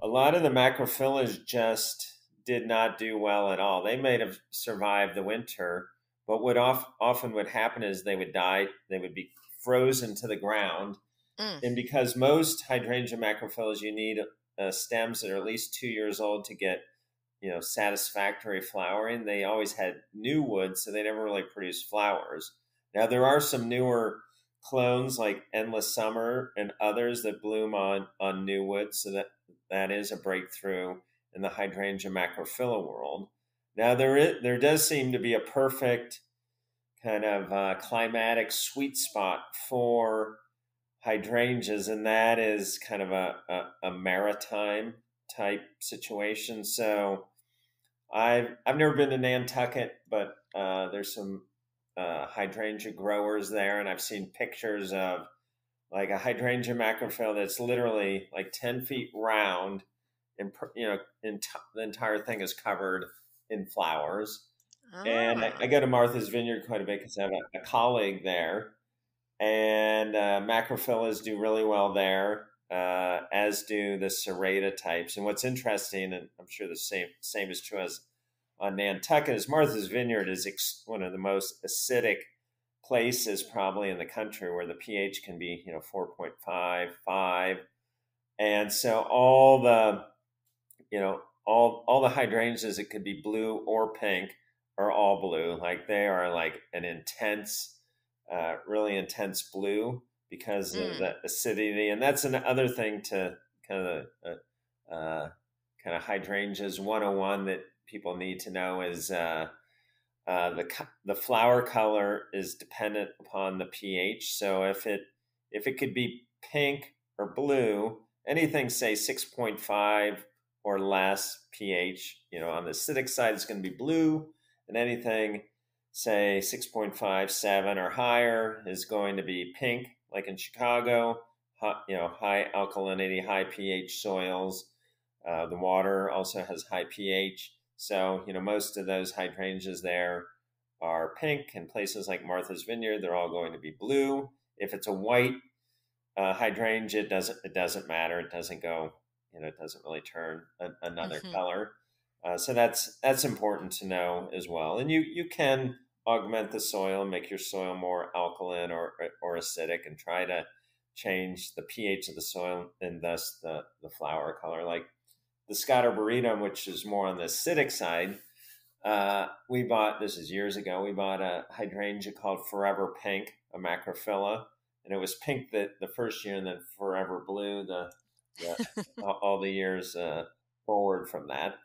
a lot of the macrophyllas just did not do well at all. They may have survived the winter, but what off, often would happen is they would die. They would be frozen to the ground, mm. and because most hydrangea macrophyllas, you need uh, stems that are at least two years old to get you know satisfactory flowering. They always had new wood, so they never really produced flowers. Now there are some newer clones like Endless Summer and others that bloom on on new wood, so that that is a breakthrough in the hydrangea macrophylla world. Now there is there does seem to be a perfect kind of uh, climatic sweet spot for hydrangeas, and that is kind of a, a, a maritime type situation. So I've I've never been to Nantucket, but uh, there's some uh, hydrangea growers there, and I've seen pictures of like a hydrangea macrophylla that's literally like ten feet round, and you know, in the entire thing is covered in flowers. And I, I, ah. go to Martha's Vineyard quite a bit because I have a, a colleague there, and uh, macrophyllas do really well there uh, as do the serrata types. And what's interesting, and I'm sure the same same is true as on Nantucket, is Martha's Vineyard is ex- one of the most acidic places probably in the country where the pH can be you know 4.5, 5, and so all the you know all all the hydrangeas it could be blue or pink are all blue. Like they are like an intense uh, really intense blue because mm. of the acidity, and that's another thing to kind of uh, uh, kind of hydrangeas 101 that people need to know is uh, uh, the the flower color is dependent upon the pH. So if it if it could be pink or blue, anything say 6.5 or less pH, you know, on the acidic side it's going to be blue, and anything say 6.5, 7 or higher is going to be pink like in Chicago, high, you know, high alkalinity, high pH soils. Uh, the water also has high pH. So, you know, most of those hydrangeas there are pink. In places like Martha's Vineyard, they're all going to be blue. If it's a white uh, hydrangea, it doesn't it doesn't matter. It doesn't go, you know, it doesn't really turn a, another mm-hmm. color. Uh, so that's that's important to know as well. And you you can augment the soil make your soil more alkaline or, or acidic and try to change the pH of the soil and thus the, the flower color. Like the Scott Arboretum, which is more on the acidic side, uh, we bought, this is years ago, we bought a hydrangea called Forever Pink, a macrophylla. And it was pink the, the first year and then forever blue the, the all the years uh, forward from that.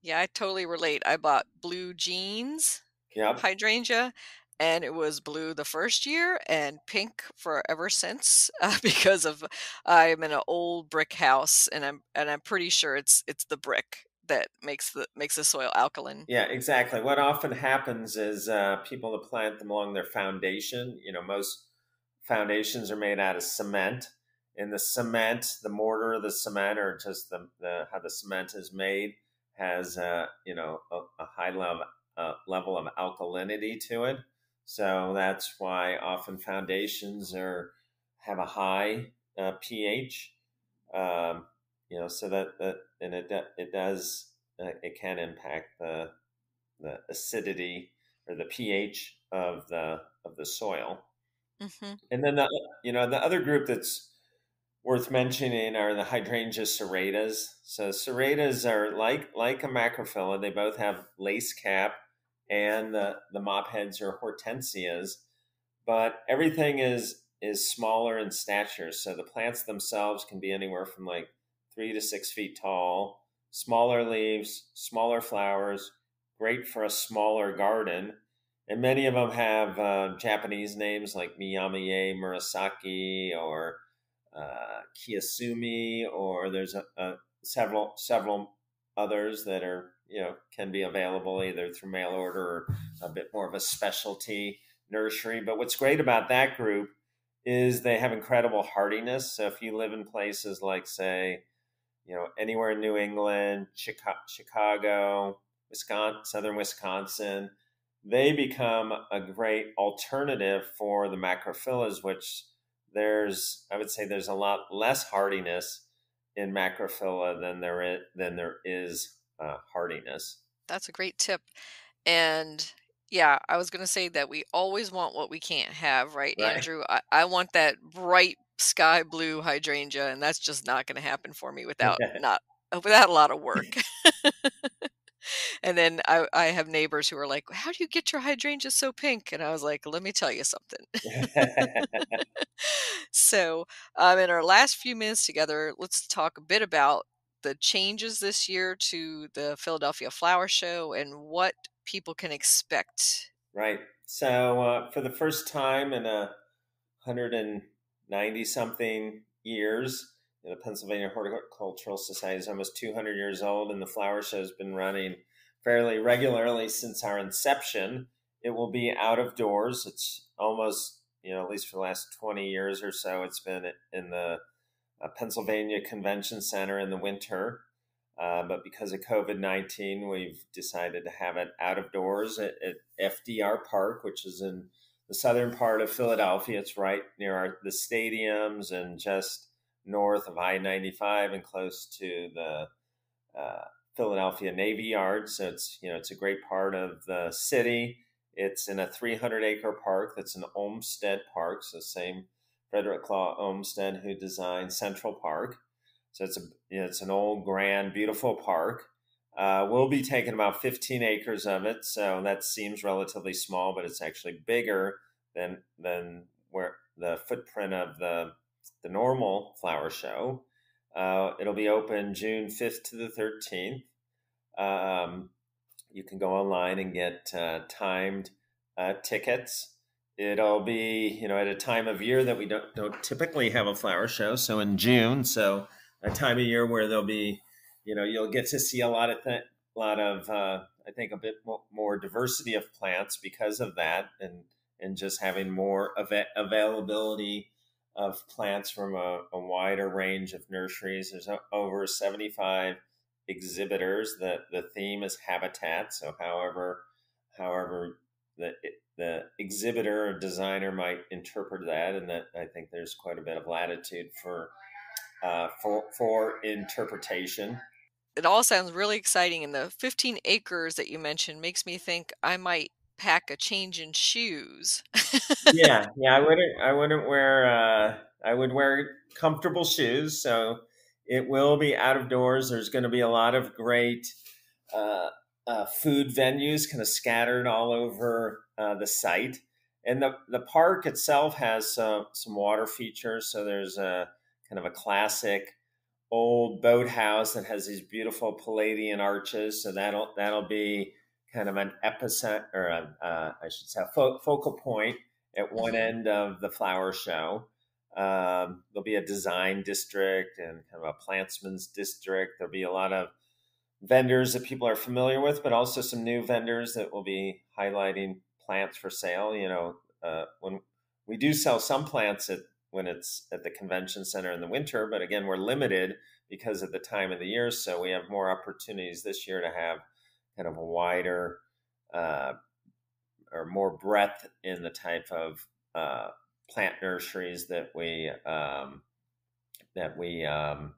Yeah, I totally relate. I bought blue jeans yep. hydrangea and it was blue the first year and pink for ever since uh, because of I'm in an old brick house and I'm and I'm pretty sure it's it's the brick that makes the makes the soil alkaline. Yeah, exactly. What often happens is uh, people that plant them along their foundation. You know, most foundations are made out of cement. In the cement, the mortar of the cement, or just the, the how the cement is made, has uh, you know a, a high level uh, level of alkalinity to it. So that's why often foundations are have a high uh, pH. Um, you know, so that, that and it it does uh, it can impact the the acidity or the pH of the of the soil. Mm-hmm. And then the you know the other group that's worth mentioning are the hydrangea serratas. So serratas are like like a macrophylla. They both have lace cap and the, the mop heads are hortensias, but everything is is smaller in stature. So the plants themselves can be anywhere from like three to six feet tall, smaller leaves, smaller flowers, great for a smaller garden. and many of them have uh, Japanese names like Miyamaye Murasaki or uh, Kiyosumi, or there's a, a, several several others that are you know can be available either through mail order or a bit more of a specialty nursery. But what's great about that group is they have incredible hardiness. So if you live in places like say, you know, anywhere in New England, Chicago, Wisconsin, southern Wisconsin, they become a great alternative for the macrophyllas, which there's I would say there's a lot less hardiness in macrophylla than there is, than there is uh, hardiness. That's a great tip. And yeah, I was going to say that we always want what we can't have, right, right. Andrew? I, I want that bright sky blue hydrangea, and that's just not going to happen for me without not without a lot of work. and then I, I have neighbors who are like, "How do you get your hydrangea so pink?" And I was like, "Let me tell you something." so, um, in our last few minutes together, let's talk a bit about the changes this year to the Philadelphia Flower Show and what people can expect. Right. So, uh, for the first time in a 190 something years, the Pennsylvania Horticultural Society is almost 200 years old, and the flower show has been running fairly regularly since our inception. It will be out of doors. It's almost, you know, at least for the last 20 years or so, it's been in the uh, Pennsylvania Convention Center in the winter. Uh, but because of COVID 19, we've decided to have it out of doors at, at, FDR Park, which is in the southern part of Philadelphia. It's right near our, the stadiums and just north of I 95 and close to the uh, Philadelphia Navy Yard. So it's, you know, it's a great part of the city. It's in a 300 acre park that's an Olmsted Park, so same Frederick Law Olmsted who designed Central Park. So it's a it's an old, grand, beautiful park. Uh, we'll be taking about 15 acres of it, so that seems relatively small, but it's actually bigger than than where the footprint of the the normal flower show. Uh, it'll be open June 5th to the 13th. Um, you can go online and get uh, timed uh, tickets. It'll be, you know, at a time of year that we don't, don't typically have a flower show. So in June, so a time of year where there'll be, you know, you'll get to see a lot of th- a lot of, uh, I think, a bit more diversity of plants because of that, and and just having more av- availability of plants from a, a, wider range of nurseries. There's over 75 exhibitors. The the theme is habitat. So, however, however the the exhibitor or designer might interpret that, and that I think there's quite a bit of latitude for uh, for for interpretation. It all sounds really exciting, and the 15 acres that you mentioned makes me think I might pack a change in shoes. yeah, yeah, I wouldn't. I wouldn't wear. Uh, I would wear comfortable shoes. So it will be out of doors. There's going to be a lot of great uh, uh, food venues, kind of scattered all over uh, the site. And the the park itself has some some water features. So there's a kind of a classic old boathouse that has these beautiful Palladian arches. So that'll that'll be kind of an epicenter, or a, uh, I should say, a fo- focal point at one mm-hmm. end of the flower show. Um, there'll be a design district and kind of a plantsman's district. There'll be a lot of vendors that people are familiar with, but also some new vendors that will be highlighting plants for sale. You know, uh, when we do sell some plants at when it's at the convention center in the winter. But again, we're limited because of the time of the year. So we have more opportunities this year to have kind of a wider uh, or more breadth in the type of uh, plant nurseries that we um, that we um,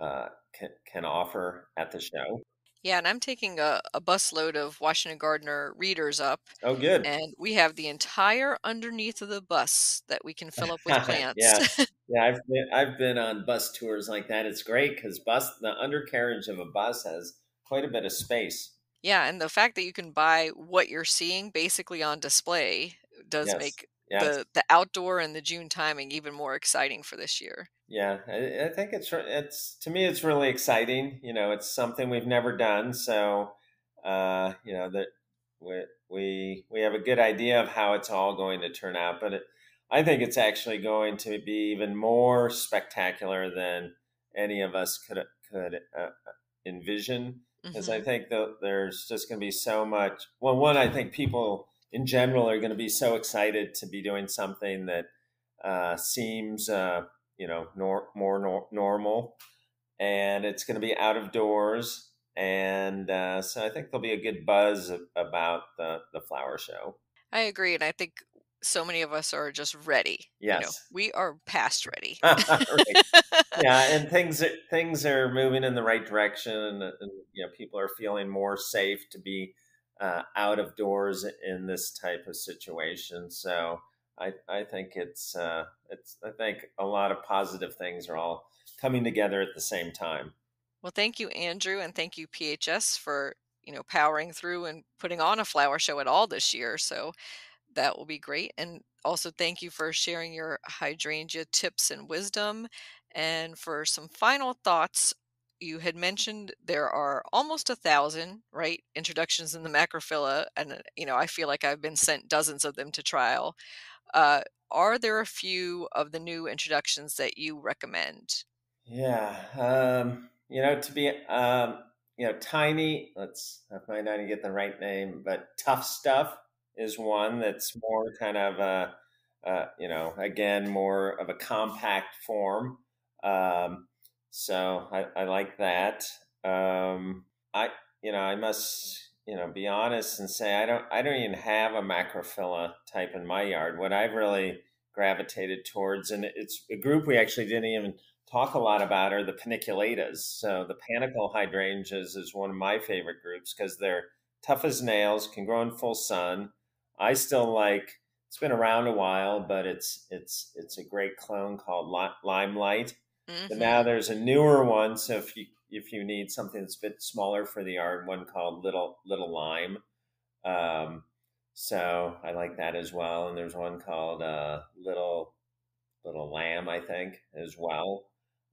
uh, can, can offer at the show. Yeah, and I'm taking a, a busload of Washington Gardener readers up. Oh, good. And we have the entire underneath of the bus that we can fill up with plants. yeah, yeah. I've been I've been on bus tours like that. It's great because bus the undercarriage of a bus has quite a bit of space. Yeah, and the fact that you can buy what you're seeing basically on display does yes. make yes. the the outdoor and the June timing even more exciting for this year. Yeah, I, I, think it's it's to me it's really exciting. You know, it's something we've never done, so uh, you know that we, we we have a good idea of how it's all going to turn out, but it, I think it's actually going to be even more spectacular than any of us could could uh, envision. Because mm-hmm. I think that there's just going to be so much. Well, one, I think people in general are going to be so excited to be doing something that uh, seems, uh, you know, nor- more nor- normal, and it's going to be out of doors and uh, so I think there'll be a good buzz about the the flower show. I agree, and I think so many of us are just ready. Yes, you know, we are past ready. yeah, and things things are moving in the right direction, and, and you know people are feeling more safe to be uh, out of doors in this type of situation. So I I think it's uh, it's I think a lot of positive things are all coming together at the same time. Well, thank you, Andrew, and thank you, PHS, for you know powering through and putting on a flower show at all this year. So that will be great. And also, thank you for sharing your hydrangea tips and wisdom. And for some final thoughts, you had mentioned there are almost a thousand, right, introductions in the macrophylla, and uh, you know I feel like I've been sent dozens of them to trial. Uh, are there a few of the new introductions that you recommend? Yeah, um, you know, to be, um, you know, tiny. Let's I might not get the right name, but tough stuff is one that's more kind of a, uh, you know, again more of a compact form. Um, so I, I like that. Um, I, you know, I must, you know, be honest and say I don't, I don't even have a macrophylla type in my yard. What I've really gravitated towards, and it's a group we actually didn't even talk a lot about are the paniculatas. So the panicle hydrangeas is one of my favorite groups because they're tough as nails, can grow in full sun. I still like. It's been around a while, but it's it's it's a great clone called Limelight. Mm-hmm. But now there's a newer one. So if you if you need something that's a bit smaller for the yard, one called Little Little Lime. Um, so I like that as well. And there's one called uh, Little Little Lamb, I think, as well.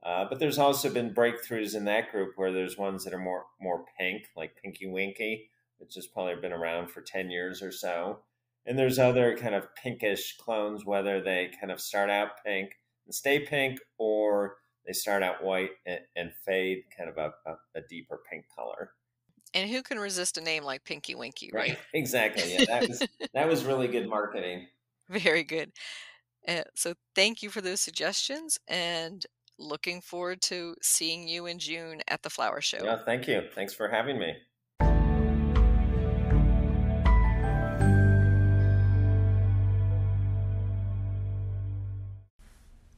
Uh, but there's also been breakthroughs in that group where there's ones that are more more pink, like Pinky Winky, which has probably been around for ten years or so. And there's other kind of pinkish clones, whether they kind of start out pink and stay pink, or they start out white and, and fade kind of a, a, a, deeper pink color. And who can resist a name like Pinky Winky, right? right. Exactly. Yeah, that was that was really good marketing. Very good. Uh, so thank you for those suggestions, and looking forward to seeing you in June at the flower show. Yeah, thank you. Thanks for having me.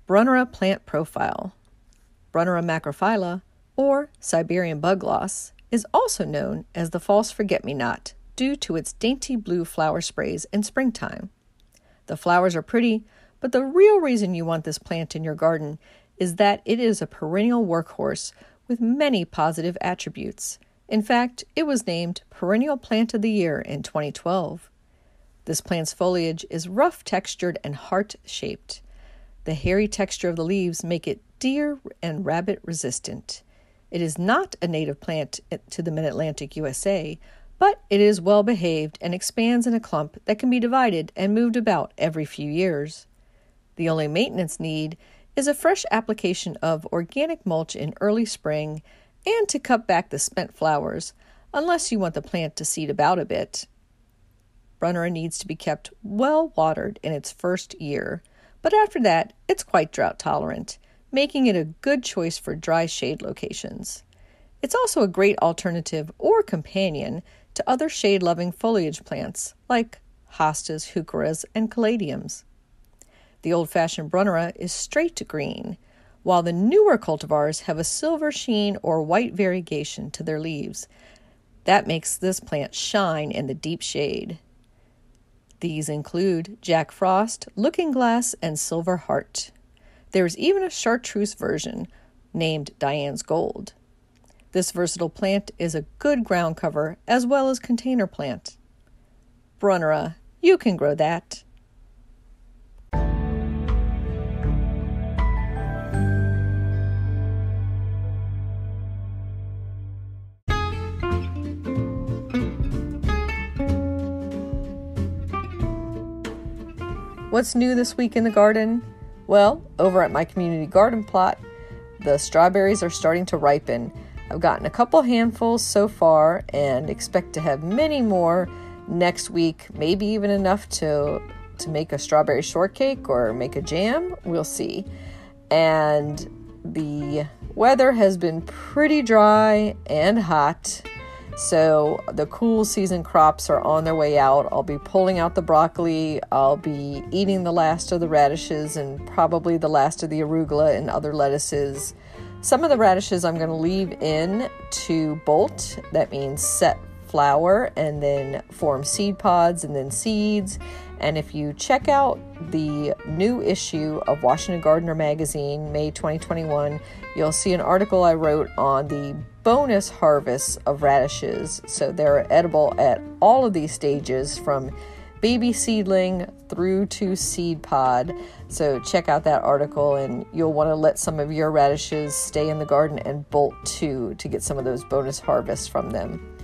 Brunnera plant profile. Brunnera macrophylla, or Siberian bugloss, is also known as the false forget-me-not due to its dainty blue flower sprays in springtime. The flowers are pretty, but the real reason you want this plant in your garden is that it is a perennial workhorse with many positive attributes. In fact, it was named Perennial Plant of the Year in 2012. This plant's foliage is rough textured and heart shaped. The hairy texture of the leaves make it deer and rabbit resistant. It is not a native plant to the mid Atlantic USA, but it is well behaved and expands in a clump that can be divided and moved about every few years. The only maintenance need is a fresh application of organic mulch in early spring and to cut back the spent flowers, unless you want the plant to seed about a bit. Brunnera needs to be kept well watered in its first year, but after that, it's quite drought tolerant, making it a good choice for dry shade locations. It's also a great alternative or companion to other shade loving foliage plants like hostas, heucheras, and caladiums. The old fashioned Brunnera is straight green, while the newer cultivars have a silver sheen or white variegation to their leaves. That makes this plant shine in the deep shade. These include Jack Frost, Looking Glass, and Silver Heart. There is even a chartreuse version named Diane's Gold. This versatile plant is a good ground cover as well as container plant. Brunnera, you can grow that. What's new this week in the garden? Well, over at my community garden plot, the strawberries are starting to ripen. I've gotten a couple handfuls so far and expect to have many more next week, maybe even enough to to make a strawberry shortcake or make a jam. We'll see. And the weather has been pretty dry and hot. So the cool season crops are on their way out. I'll be pulling out the broccoli. I'll be eating the last of the radishes and probably the last of the arugula and other lettuces. Some of the radishes I'm going to leave in to bolt. That means set flower and then form seed pods and then seeds. And if you check out the new issue of Washington Gardener magazine, May 2021, you'll see an article I wrote on the bonus harvests of radishes. So they're edible at all of these stages from baby seedling through to seed pod. So check out that article and you'll want to let some of your radishes stay in the garden and bolt too to get some of those bonus harvests from them.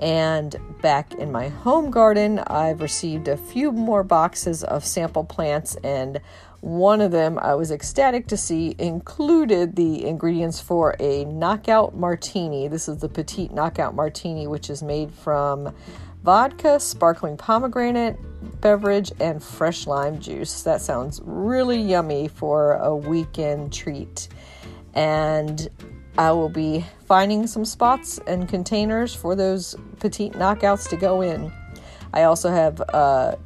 And back in my home garden, I've received a few more boxes of sample plants, and one of them I was ecstatic to see included the ingredients for a knockout martini. This is the petite knockout martini, which is made from vodka, sparkling pomegranate beverage, and fresh lime juice. That sounds really yummy for a weekend treat. And I will be finding some spots and containers for those petite knockouts to go in. I also have uh,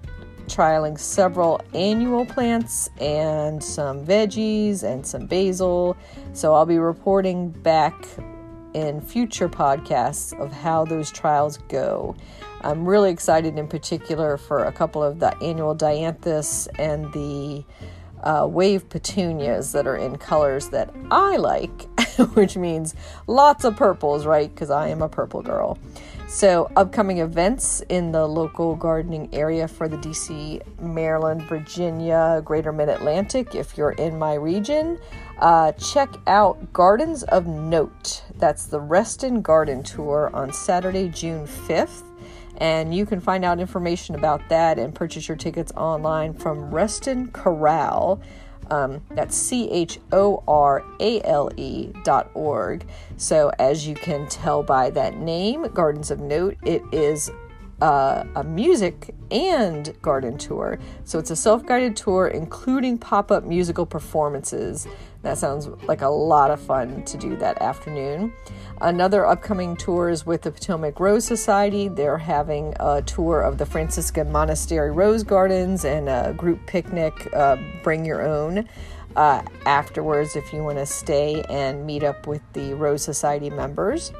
trialing several annual plants and some veggies and some basil. So I'll be reporting back in future podcasts of how those trials go. I'm really excited in particular for a couple of the annual dianthus and the uh, wave petunias that are in colors that I like, which means lots of purples, right? Because I am a purple girl. So, upcoming events in the local gardening area for the DC, Maryland, Virginia, Greater Mid Atlantic, if you're in my region, uh, check out Gardens of Note. That's the Reston Garden Tour on Saturday, June 5th. And you can find out information about that and purchase your tickets online from Reston Chorale. Um, that's C H O R A L E dot org. So, as you can tell by that name, Gardens of Note, it is uh, a music and garden tour. So, it's a self guided tour, including pop up musical performances. That sounds like a lot of fun to do that afternoon. Another upcoming tour is with the Potomac Rose Society. They're having a tour of the Franciscan Monastery Rose Gardens and a group picnic, uh, bring your own. Uh, afterwards, if you want to stay and meet up with the Rose Society members.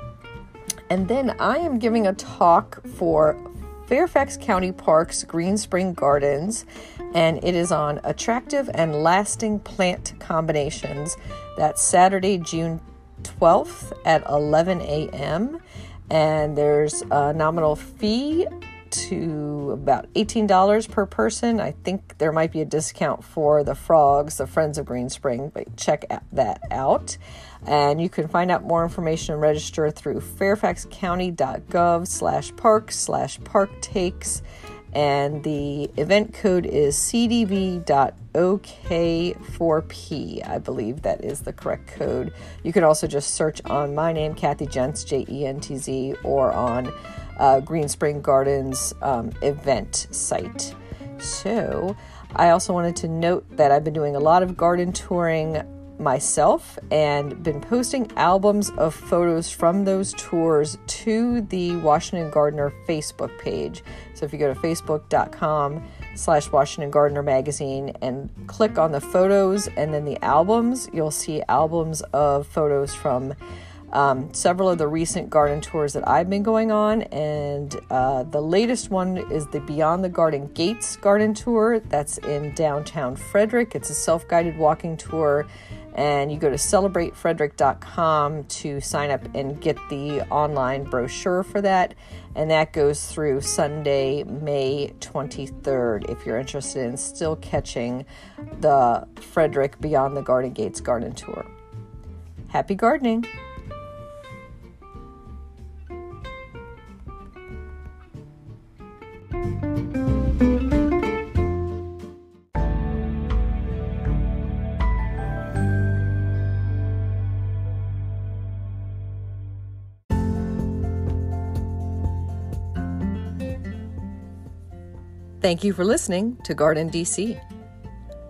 And then I am giving a talk for Fairfax County Parks Green Spring Gardens, and it is on attractive and lasting plant combinations. That's Saturday, June 12th at 11 a.m. And there's a nominal fee to about $18 per person. I think there might be a discount for the frogs, the Friends of Green Spring, but check that out. And you can find out more information and register through fairfaxcounty.gov slash parks slash park takes and the event code is cdv.ok4p. I believe that is the correct code. You can also just search on my name, Kathy Jentz, J E N T Z, or on uh, Green Spring Gardens um, event site. So, I also wanted to note that I've been doing a lot of garden touring myself and been posting albums of photos from those tours to the Washington Gardener Facebook page. So if you go to facebook.com slash Washington Gardener magazine and click on the photos and then the albums, you'll see albums of photos from um, several of the recent garden tours that I've been going on. And uh, the latest one is the Beyond the Garden Gates garden tour that's in downtown Frederick. It's a self guided walking tour and you go to celebratefrederick.com to sign up and get the online brochure for that. And that goes through sunday may 23rd if you're interested in still catching the frederick beyond the garden gates garden tour. Happy gardening Thank you for listening to Garden DC.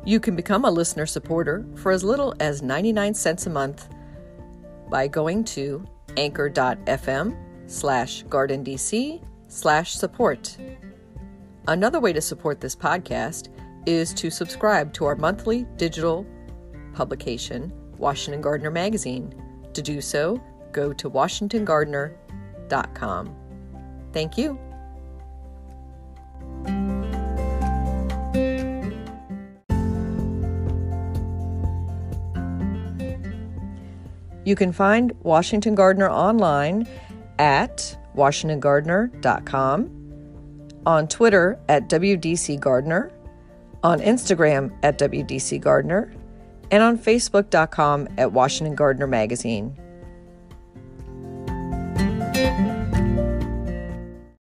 You can become a listener supporter for as little as 99 cents a month by going to anchor.fm slash gardendc slash support. Another way to support this podcast is to subscribe to our monthly digital publication, Washington Gardener Magazine. To do so, go to washingtongardener.com. Thank you. You can find Washington Gardener online at washingtongardener.com, on Twitter at wdcgardener, on Instagram at wdcgardener, and on Facebook.com at Washington Gardener Magazine.